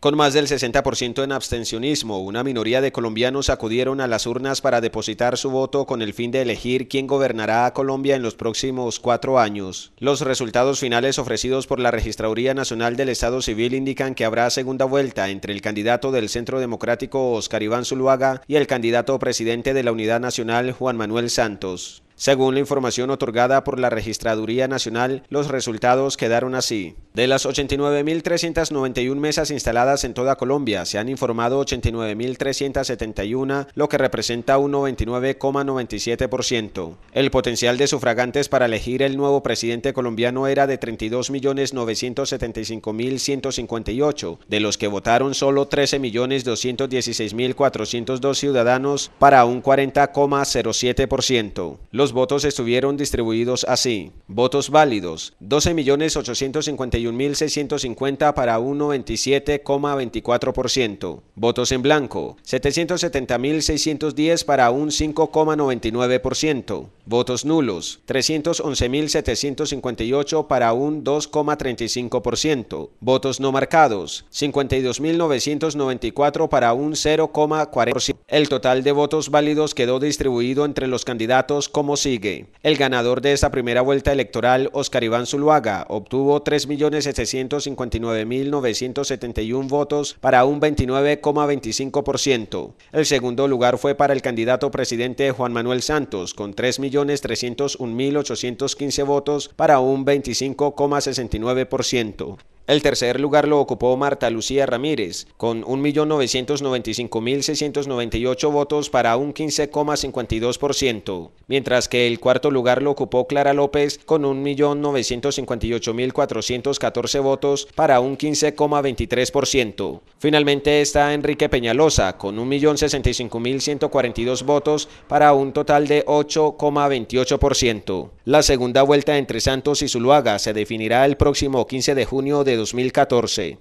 Con más del 60% en abstencionismo, una minoría de colombianos acudieron a las urnas para depositar su voto con el fin de elegir quién gobernará a Colombia en los próximos cuatro años. Los resultados finales ofrecidos por la Registraduría Nacional del Estado Civil indican que habrá segunda vuelta entre el candidato del Centro Democrático Oscar Iván Zuluaga y el candidato presidente de la Unidad Nacional Juan Manuel Santos. Según la información otorgada por la Registraduría Nacional, los resultados quedaron así. De las 89.391 mesas instaladas en toda Colombia, se han informado 89.371, lo que representa un 99,97%. El potencial de sufragantes para elegir el nuevo presidente colombiano era de 32.975.158, de los que votaron solo 13.216.402 ciudadanos para un 40,07%. Los votos estuvieron distribuidos así. Votos válidos, 12.851.650 para un 97,24%. Votos en blanco, 770.610 para un 5,99%. Votos nulos, 311.758 para un 2,35%. Votos no marcados, 52.994 para un 0,40%. El total de votos válidos quedó distribuido entre los candidatos como sigue. El ganador de esta primera vuelta electoral, Oscar Iván Zuluaga, obtuvo 3.759.971 votos para un 29,25%. El segundo lugar fue para el candidato presidente Juan Manuel Santos, con 3.301.815 votos para un 25,69%. El tercer lugar lo ocupó Marta Lucía Ramírez, con 1.995.698 votos para un 15,52%, mientras que el cuarto lugar lo ocupó Clara López con 1.958.414 votos para un 15,23%. Finalmente está Enrique Peñalosa con 1.065.142 votos para un total de 8,28%. La segunda vuelta entre Santos y Zuluaga se definirá el próximo 15 de junio de 2014.